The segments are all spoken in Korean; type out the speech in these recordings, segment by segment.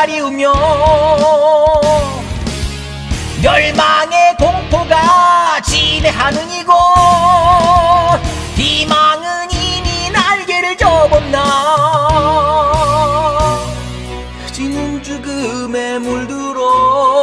가리우며 멸망의 공포가 지배하는 이곳 희망은 이미 날개를 접었나. 지는 죽음에 물들어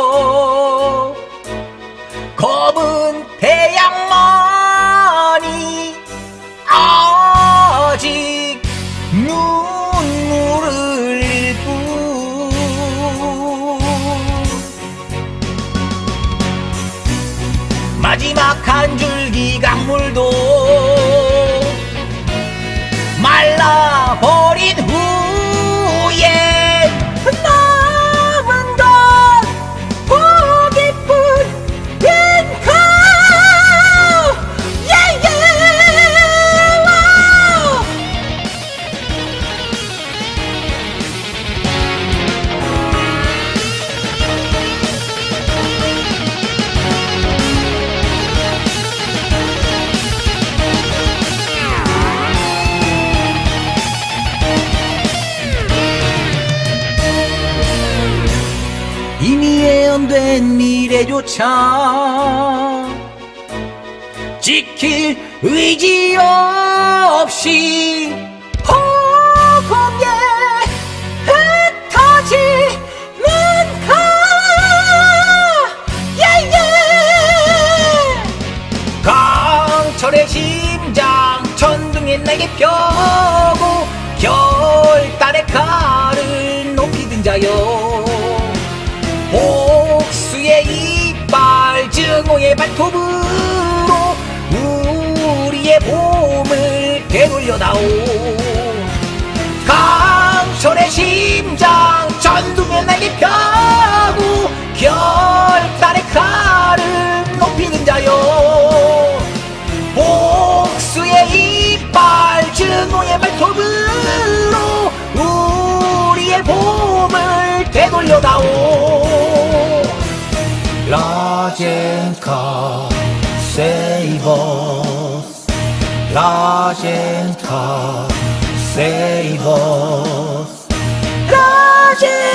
마지막 한 줄기 강물도 예언된 미래조차 지킬 의지 없이 허공에 흩어지는 가. 예예 강철의 심장 천둥의 날개 펴고 결단의 칼을 높이 든 자여 증오의 발톱으로 우리의 봄을 되돌려다오. 강철의 심장 전둥의 날개 펴고 결단의 칼을 높이는 자여 복수의 이빨 증오의 발톱으로 우리의 봄을 되돌려다오 Łazienka, sejwos, save us. łazienka.